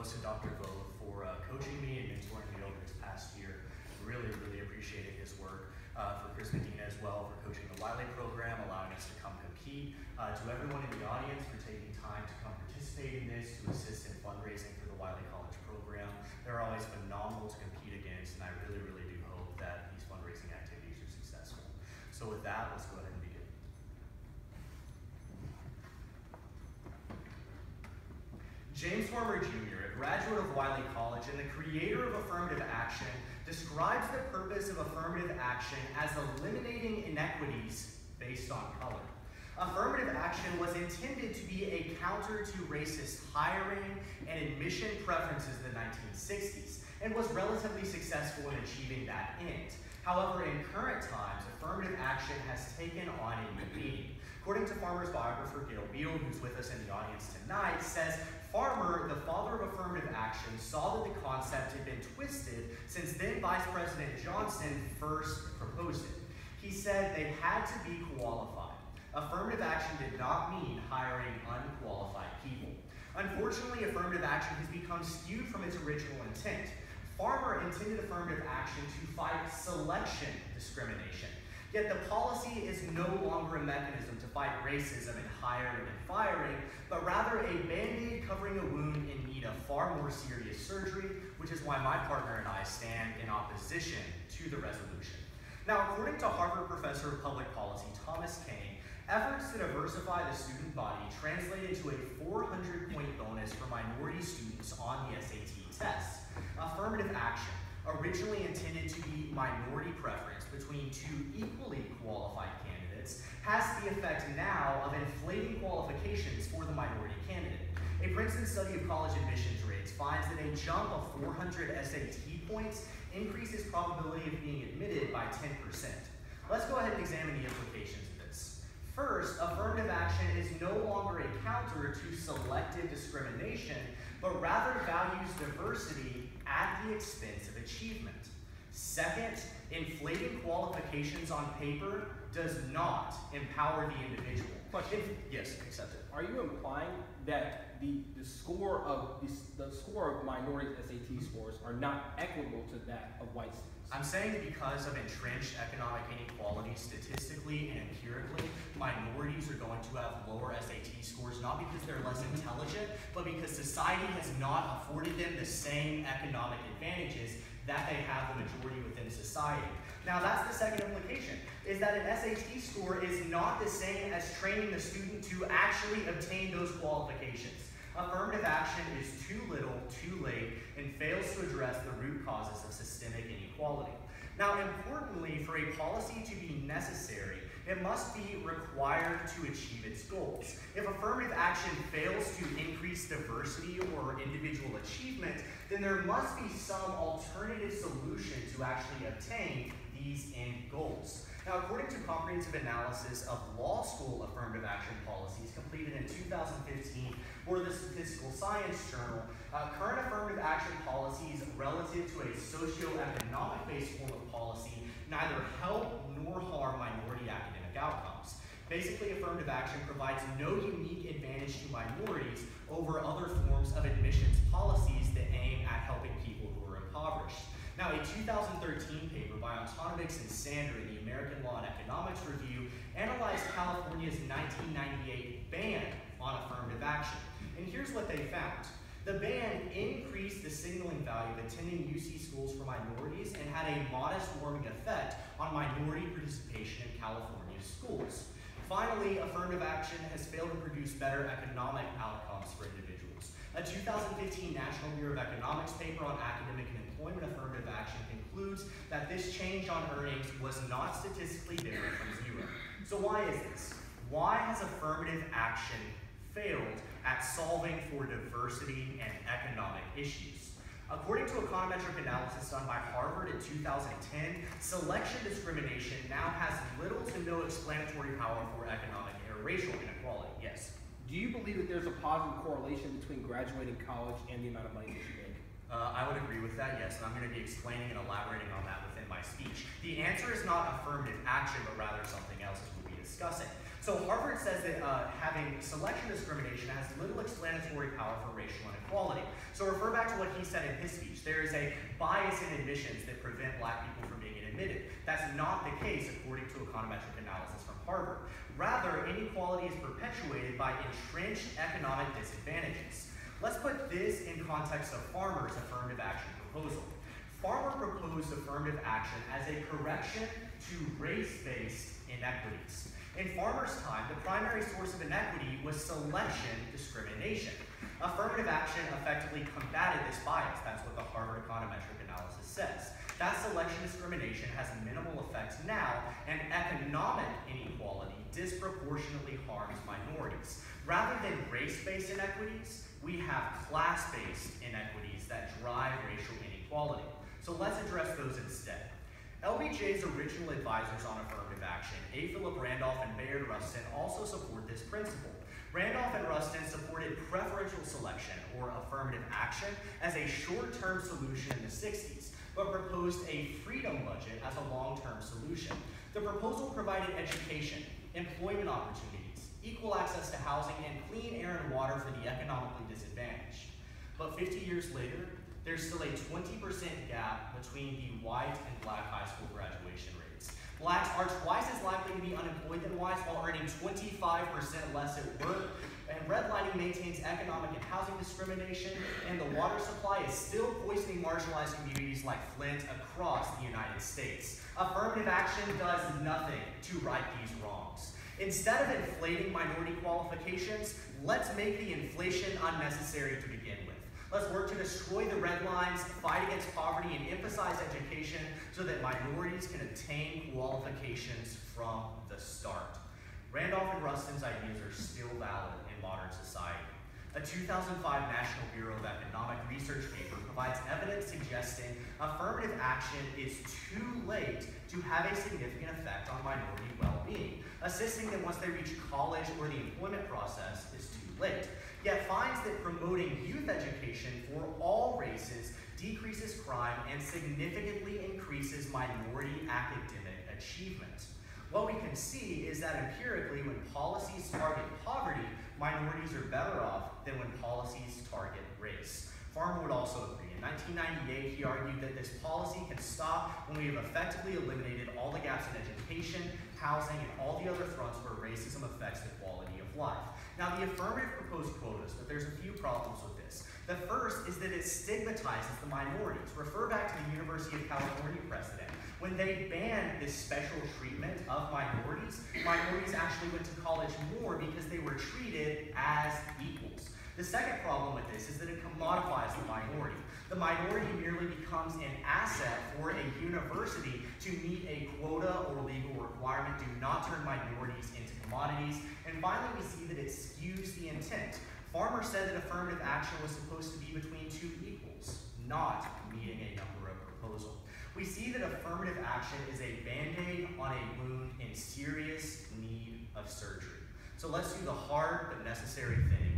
Provost and Dr. Voth for uh, coaching me and mentoring me over this past year. Really, really appreciated his work. Uh, for Chris Medina as well for coaching the Wiley program, allowing us to come compete. Uh, to everyone in the audience for taking time to come participate in this, to assist in fundraising for the Wiley College program. They're always phenomenal to compete against, and I really, really do hope that these fundraising activities are successful. So with that, let's go ahead and begin. James Farmer Jr., graduate of Wiley College and the creator of affirmative action, describes the purpose of affirmative action as eliminating inequities based on color. Affirmative action was intended to be a counter to racist hiring and admission preferences in the 1960s and was relatively successful in achieving that end. However, in current times, affirmative action has taken on a meaning. According to Farmer's biographer Gail Beil, who's with us in the audience tonight, says Farmer, the father of affirmative action, saw that the concept had been twisted since then Vice President Johnson first proposed it. He said they had to be qualified. Affirmative action did not mean hiring unqualified people. Unfortunately, affirmative action has become skewed from its original intent. Farmer intended affirmative action to fight selection discrimination. Yet the policy is no longer a mechanism to fight racism in hiring and firing, but rather a band-aid covering a wound in need of far more serious surgery, which is why my partner and I stand in opposition to the resolution. Now, according to Harvard professor of public policy Thomas Kane, efforts to diversify the student body translated to a 400-point bonus for minority students on the SAT test. Affirmative action, originally intended to be minority preference between two equally qualified candidates, has the effect now of inflating qualifications for the minority candidate. A Princeton study of college admissions rates finds that a jump of 400 SAT points increases probability of being admitted by 10%. Let's go ahead and examine the implications of this. First, affirmative action is no longer a counter to selective discrimination, but rather values diversity at the expense of achievement. Second, inflating qualifications on paper does not empower the individual. Question. Yes, accept it. Are you implying that the, the score of the, the score of minority SAT scores are not equitable to that of white students? I'm saying because of entrenched economic inequality, statistically and empirically, minorities are going to have lower SAT scores, not because they're less intelligent, but because society has not afforded them the same economic advantages that they have the majority within society. Now that's the second implication, is that an SAT score is not the same as training the student to actually obtain those qualifications. Affirmative action is too little, too late, and fails to address the root causes of systemic inequality. Now, importantly, for a policy to be necessary, it must be required to achieve its goals. If affirmative action fails to increase diversity or individual achievement, then there must be some alternative solution to actually obtain these end goals. Comprehensive analysis of law school affirmative action policies completed in 2015 for the Statistical Science Journal, uh, current affirmative action policies relative to a socioeconomic based form of policy neither help nor harm minority academic outcomes. Basically, affirmative action provides no unique advantage to minorities over other forms of admissions policies that aim at helping people who are impoverished. Now, a 2013 paper by Antonovics and Sander in the American Law and Economics Review analyzed California's 1998 ban on affirmative action. And here's what they found. The ban increased the signaling value of attending UC schools for minorities and had a modest warming effect on minority participation in California's schools. Finally, affirmative action has failed to produce better economic outcomes for individuals. A 2015 National Bureau of Economics paper on academic and employment affirmative action concludes that this change on earnings was not statistically different from zero. So why is this? Why has affirmative action failed at solving for diversity and economic issues. According to econometric analysis done by Harvard in 2010, selection discrimination now has little to no explanatory power for economic or racial inequality. Yes? Do you believe that there's a positive correlation between graduating college and the amount of money that you make? Uh, I would agree with that, yes, and I'm going to be explaining and elaborating on that within my speech. The answer is not affirmative action, but rather something else, as we'll be discussing. So Harvard says that uh, having selection discrimination has little explanatory power for racial inequality. So refer back to what he said in his speech. There is a bias in admissions that prevent black people from being admitted. That's not the case according to econometric analysis from Harvard. Rather, inequality is perpetuated by entrenched economic disadvantages. Let's put this in context of Farmer's affirmative action proposal. Farmer proposed affirmative action as a correction to race-based inequities. In Farmer's time, the primary source of inequity was selection discrimination. Affirmative action effectively combated this bias. That's what the Harvard econometric analysis says. That selection discrimination has minimal effects now, and economic inequality disproportionately harms minorities. Rather than race-based inequities, we have class-based inequities that drive racial inequality. So let's address those instead. LBJ's original advisors on affirmative action, A. Philip Randolph and Bayard Rustin, also support this principle. Randolph and Rustin supported preferential selection, or affirmative action, as a short-term solution in the 60s, but proposed a freedom budget as a long-term solution. The proposal provided education, employment opportunities, equal access to housing, and clean air and water for the economically disadvantaged. But 50 years later, there's still a 20% gap between the white and black high school graduation rates. Blacks are twice as likely to be unemployed than whites while earning 25% less at work. And redlining maintains economic and housing discrimination, and the water supply is still poisoning marginalized communities like Flint across the United States. Affirmative action does nothing to right these wrongs. Instead of inflating minority qualifications, let's make the inflation unnecessary to begin with. Let's work to destroy the red lines, fight against poverty, and emphasize education so that minorities can attain qualifications from the start. Randolph and Rustin's ideas are still valid in modern society. A 2005 National Bureau of Economic Research paper provides evidence suggesting affirmative action is too late to have a significant effect on minority well-being, assisting them once they reach college or the employment process is too late yet finds that promoting youth education for all races decreases crime and significantly increases minority academic achievement. What we can see is that empirically, when policies target poverty, minorities are better off than when policies target race. Farmer would also agree. In 1998, he argued that this policy can stop when we have effectively eliminated all the gaps in education, housing, and all the other fronts where racism affects the quality of life. Now, the affirmative proposed quotas, but there's a few problems with. The first is that it stigmatizes the minorities. Refer back to the University of California precedent. When they banned this special treatment of minorities, minorities actually went to college more because they were treated as equals. The second problem with this is that it commodifies the minority. The minority merely becomes an asset for a university to meet a quota or legal requirement. Do not turn minorities into commodities. And finally, we see that it skews the intent. Farmer said that affirmative action was supposed to be between two equals, not meeting a number of proposal. We see that affirmative action is a band-aid on a wound in serious need of surgery. So let's do the hard but necessary thing